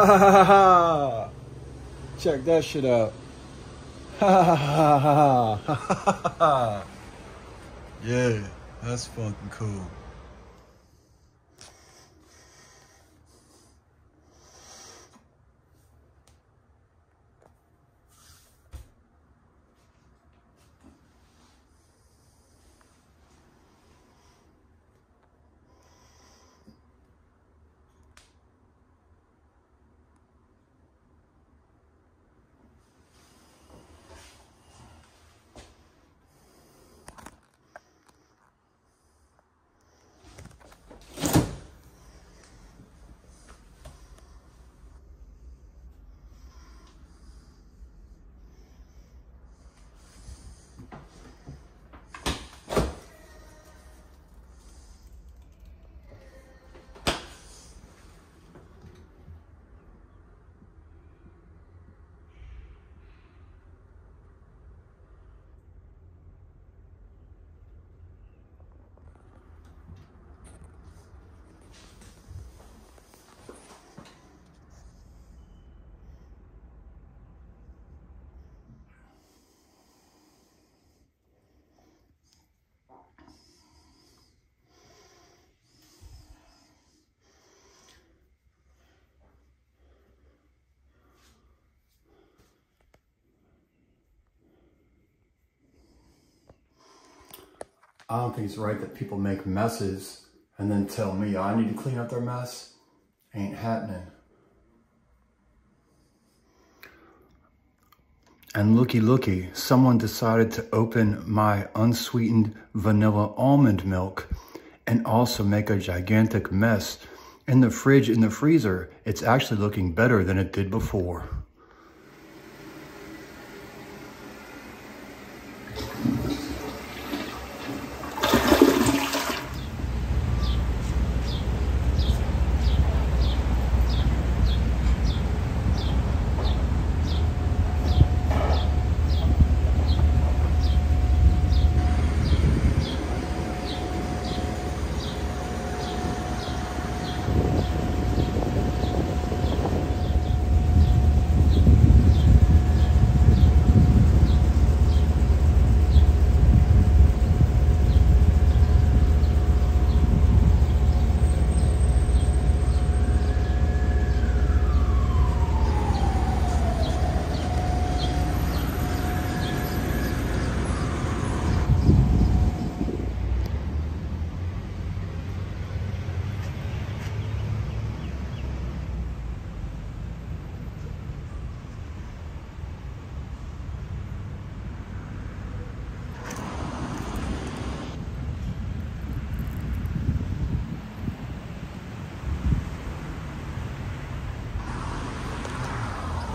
Ha ha ha ha. Check that shit out. Ha ha ha ha ha. Yeah, that's fucking cool. I don't think it's right that people make messes and then tell me I need to clean up their mess. Ain't happening. And looky, looky, someone decided to open my unsweetened vanilla almond milk and also make a gigantic mess in the fridge in the freezer. It's actually looking better than it did before.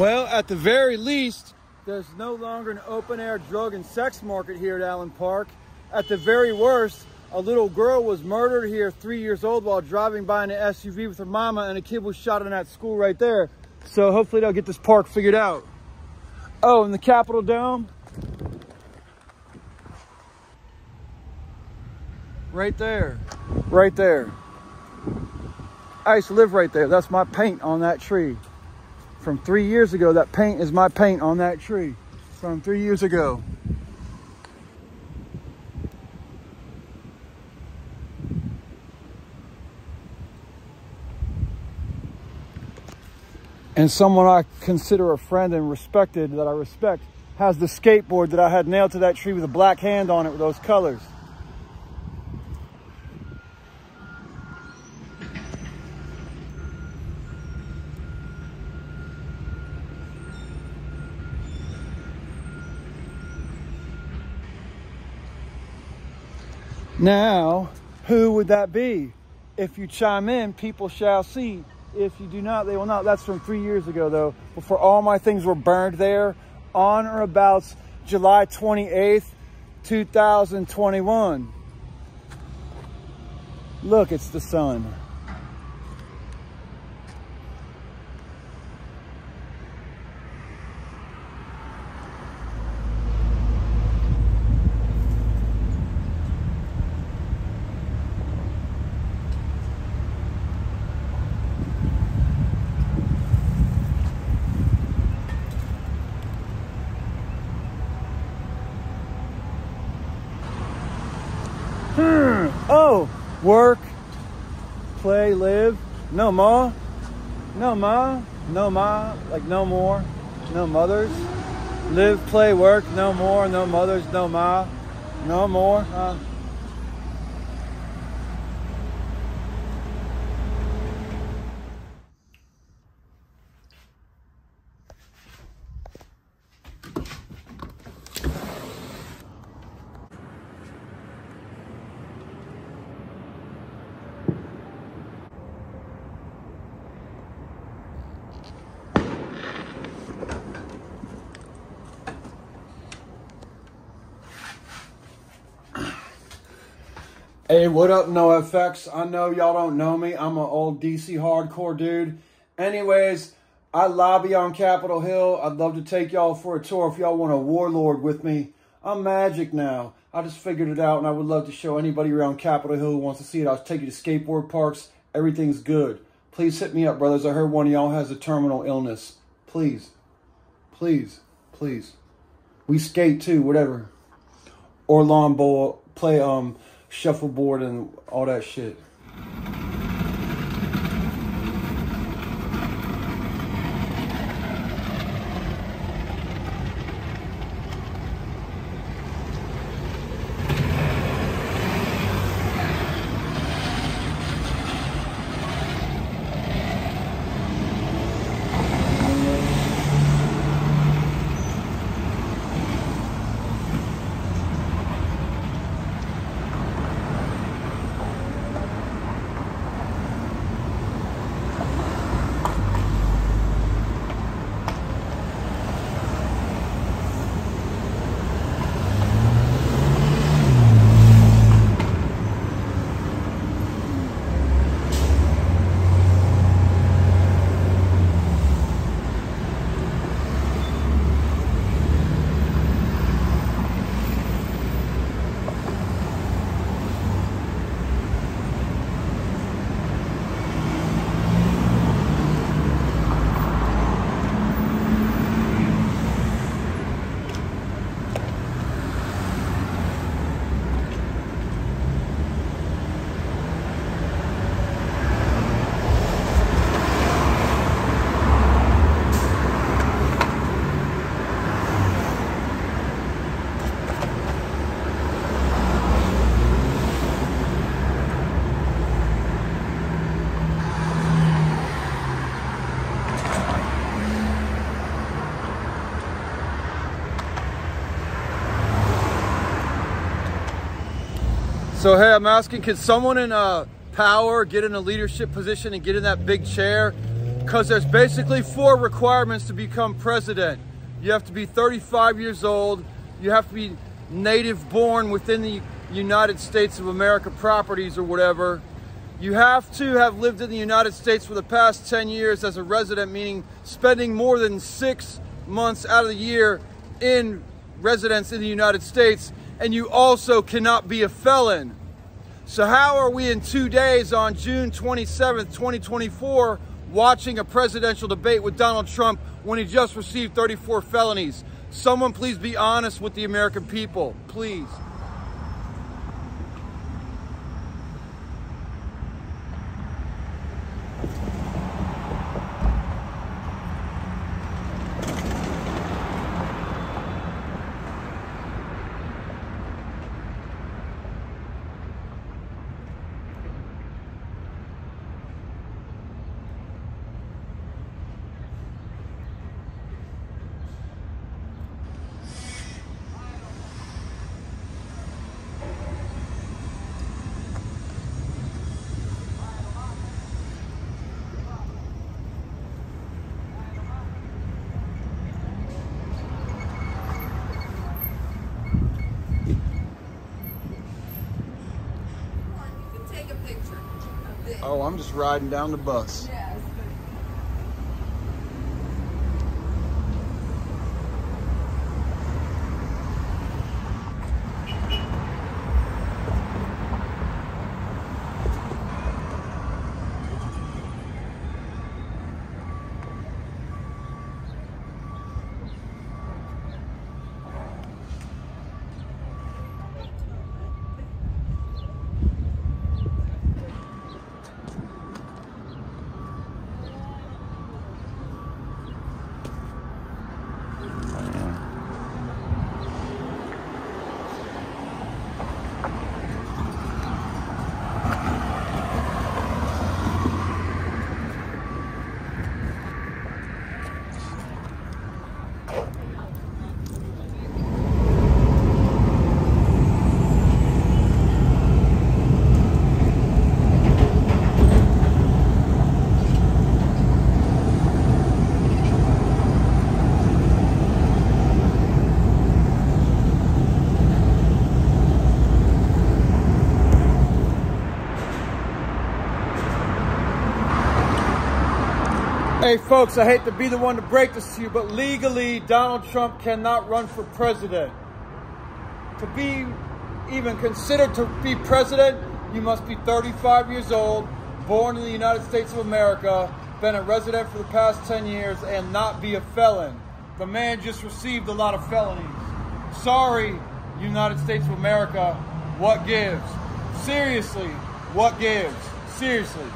Well, at the very least, there's no longer an open air drug and sex market here at Allen Park. At the very worst, a little girl was murdered here, three years old, while driving by in an SUV with her mama, and a kid was shot in that school right there. So hopefully they'll get this park figured out. Oh, and the Capitol Dome. Right there, right there. I used to live right there. That's my paint on that tree from three years ago. That paint is my paint on that tree from three years ago. And someone I consider a friend and respected, that I respect, has the skateboard that I had nailed to that tree with a black hand on it with those colors. Now, who would that be? If you chime in, people shall see. If you do not, they will not. That's from three years ago, though, before all my things were burned there on or about July 28th, 2021. Look, it's the sun. Work, play, live. No ma, No ma. No ma. Like no more. No mothers. Live, play, work. No more. No mothers. No ma. No more. Uh, Hey, what up, NoFX? I know y'all don't know me. I'm an old DC hardcore dude. Anyways, I lobby on Capitol Hill. I'd love to take y'all for a tour if y'all want a warlord with me. I'm magic now. I just figured it out and I would love to show anybody around Capitol Hill who wants to see it. I'll take you to skateboard parks. Everything's good. Please hit me up, brothers. I heard one of y'all has a terminal illness. Please. Please. Please. We skate too, whatever. Or lawn bowl. Play, um shuffleboard and all that shit. So hey, I'm asking, can someone in uh, power get in a leadership position and get in that big chair? Because there's basically four requirements to become president. You have to be 35 years old. You have to be native born within the United States of America properties or whatever. You have to have lived in the United States for the past 10 years as a resident, meaning spending more than six months out of the year in residence in the United States and you also cannot be a felon. So how are we in two days on June 27th, 2024, watching a presidential debate with Donald Trump when he just received 34 felonies? Someone please be honest with the American people, please. Oh, I'm just riding down the bus. Yeah. Hey folks, I hate to be the one to break this to you, but legally Donald Trump cannot run for president. To be even considered to be president, you must be 35 years old, born in the United States of America, been a resident for the past 10 years, and not be a felon. The man just received a lot of felonies. Sorry, United States of America, what gives? Seriously, what gives? Seriously.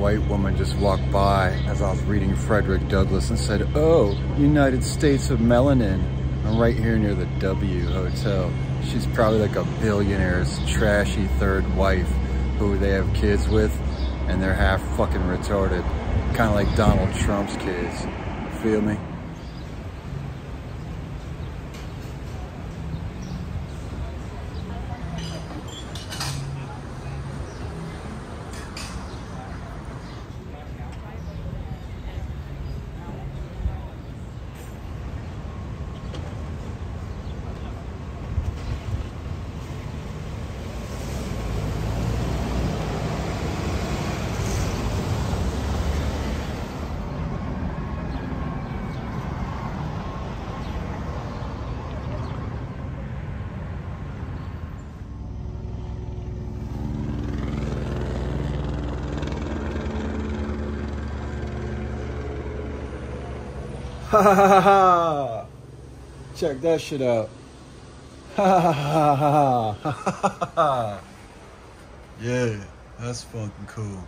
White woman just walked by as I was reading Frederick Douglass and said, oh, United States of Melanin. I'm right here near the W Hotel. She's probably like a billionaire's trashy third wife who they have kids with and they're half fucking retarded. Kind of like Donald Trump's kids. Feel me? Ha ha ha ha! Check that shit out. Ha ha ha ha ha ha! Yeah, that's fucking cool.